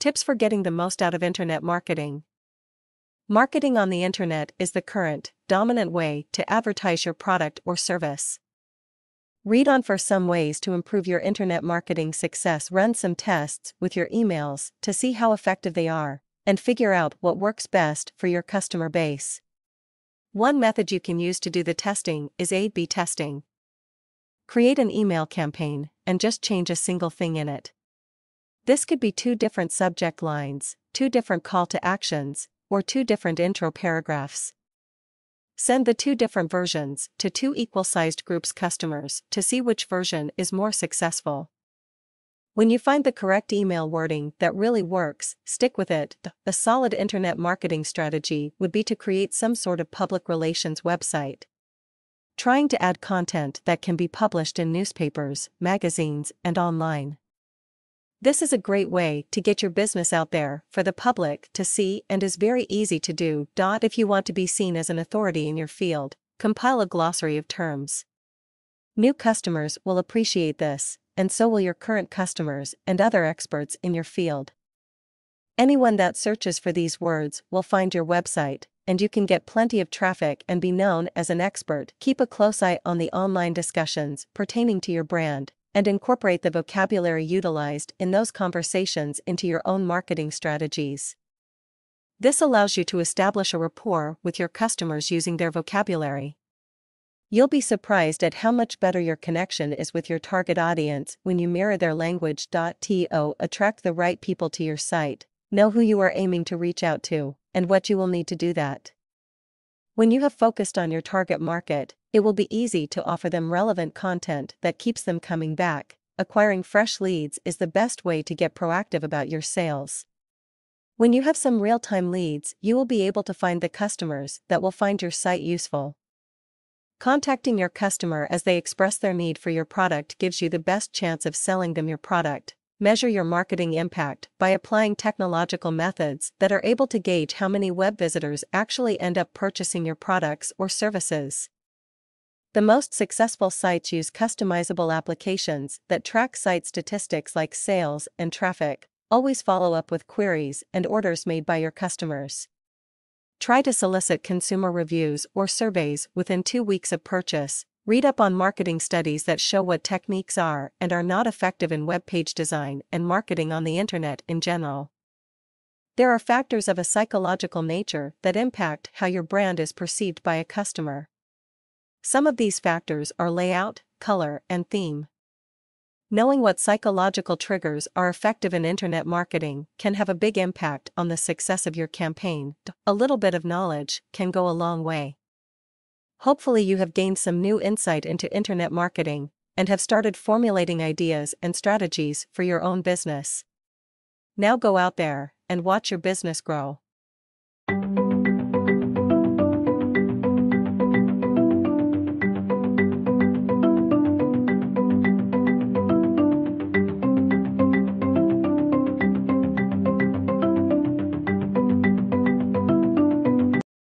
Tips for getting the most out of internet marketing. Marketing on the internet is the current, dominant way to advertise your product or service. Read on for some ways to improve your internet marketing success. Run some tests with your emails to see how effective they are, and figure out what works best for your customer base. One method you can use to do the testing is A B testing. Create an email campaign and just change a single thing in it. This could be two different subject lines, two different call to actions, or two different intro paragraphs. Send the two different versions to two equal sized groups customers to see which version is more successful. When you find the correct email wording that really works, stick with it. A solid internet marketing strategy would be to create some sort of public relations website. Trying to add content that can be published in newspapers, magazines, and online. This is a great way to get your business out there for the public to see and is very easy to do. If you want to be seen as an authority in your field, compile a glossary of terms. New customers will appreciate this, and so will your current customers and other experts in your field. Anyone that searches for these words will find your website, and you can get plenty of traffic and be known as an expert. Keep a close eye on the online discussions pertaining to your brand and incorporate the vocabulary utilized in those conversations into your own marketing strategies. This allows you to establish a rapport with your customers using their vocabulary. You'll be surprised at how much better your connection is with your target audience when you mirror their language. To attract the right people to your site, know who you are aiming to reach out to, and what you will need to do that. When you have focused on your target market, it will be easy to offer them relevant content that keeps them coming back. Acquiring fresh leads is the best way to get proactive about your sales. When you have some real time leads, you will be able to find the customers that will find your site useful. Contacting your customer as they express their need for your product gives you the best chance of selling them your product. Measure your marketing impact by applying technological methods that are able to gauge how many web visitors actually end up purchasing your products or services. The most successful sites use customizable applications that track site statistics like sales and traffic. Always follow up with queries and orders made by your customers. Try to solicit consumer reviews or surveys within two weeks of purchase. Read up on marketing studies that show what techniques are and are not effective in web page design and marketing on the internet in general. There are factors of a psychological nature that impact how your brand is perceived by a customer. Some of these factors are layout, color, and theme. Knowing what psychological triggers are effective in internet marketing can have a big impact on the success of your campaign. A little bit of knowledge can go a long way. Hopefully, you have gained some new insight into internet marketing and have started formulating ideas and strategies for your own business. Now go out there and watch your business grow.